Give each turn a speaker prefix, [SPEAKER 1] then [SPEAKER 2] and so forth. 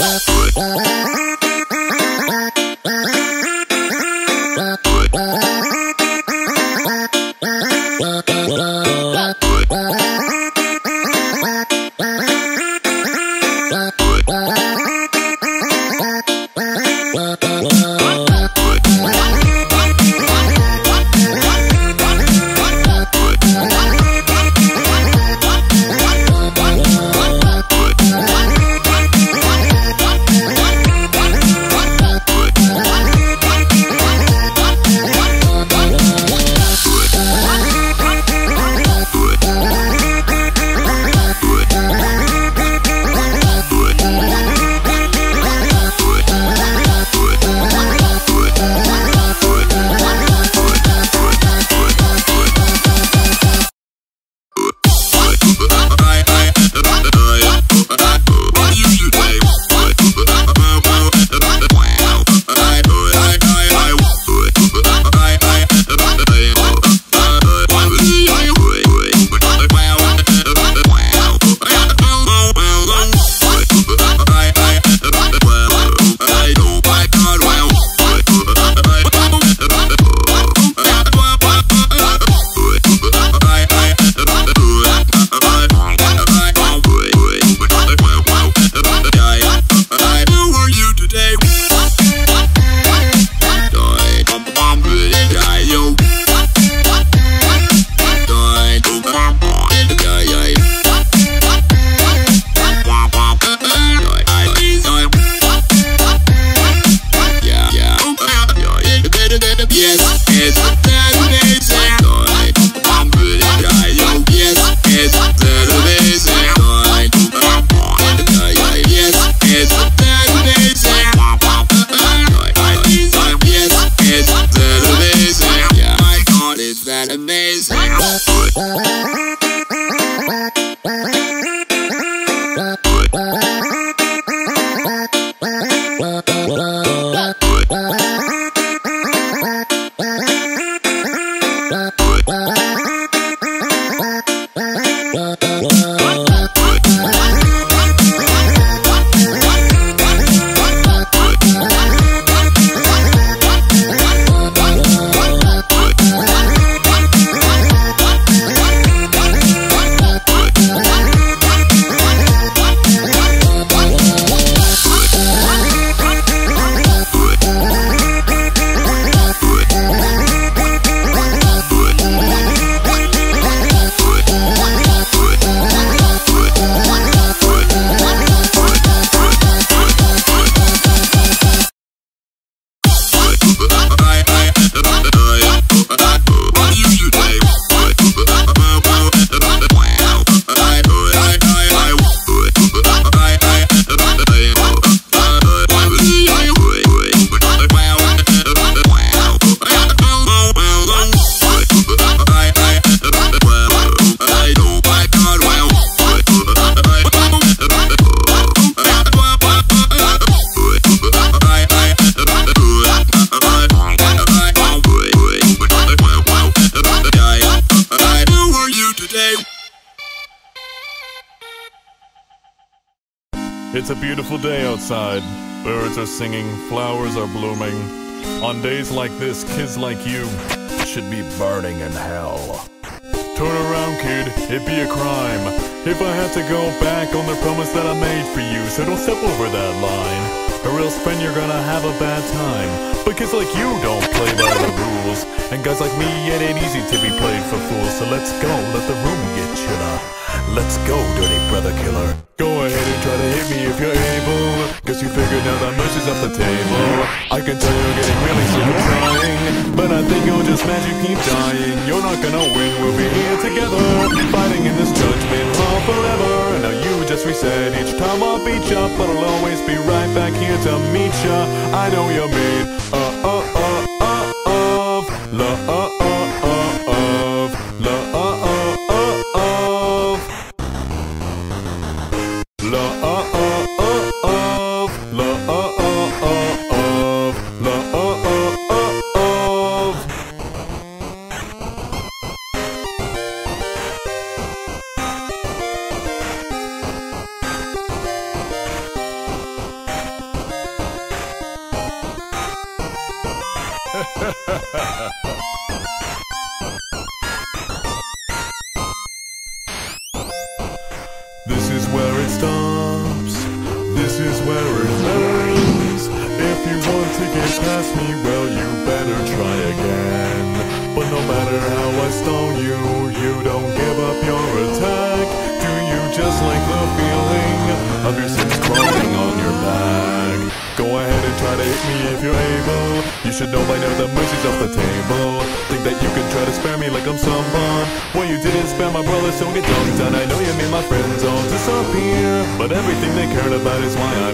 [SPEAKER 1] Oh, oh, oh. Vai. It's a beautiful day outside. Birds are singing, flowers are blooming. On days like this, kids like you should be burning in hell. Turn around, kid, it'd be a crime if I had to go back on the promise that I made for you. So don't step over that line, or else, friend, you're gonna have a bad time. Kids like you don't play by the rules, and guys like me, it ain't easy to be played for fools. So let's go, let the room get chiller. Let's go, dirty brother killer. Go ahead and try to hit me if you're able. Cause you figured now that mercy's off the table. I can tell you're getting really sick. But I think you're just you keep dying. You're not gonna win, we'll be here together. Fighting in this judgment hall forever. Now you just reset each time I'll beat ya. But I'll always be right back here to meet ya. I know you're made uh, uh, uh, uh, of love. This is where it stops. This is where it ends. If you want to get past me, well, you better try again. But no matter how I stone you, you don't give up your attack. Do you just like the feeling of your sins crawling on your back? Go ahead and try to hit me if you're able. You should know by now the mercy's off the table. Think that you can try to spare me like I'm some someone. Well, you didn't spare my brother, so get dunked And I know you made my friends all disappear. But everything they cared about is why I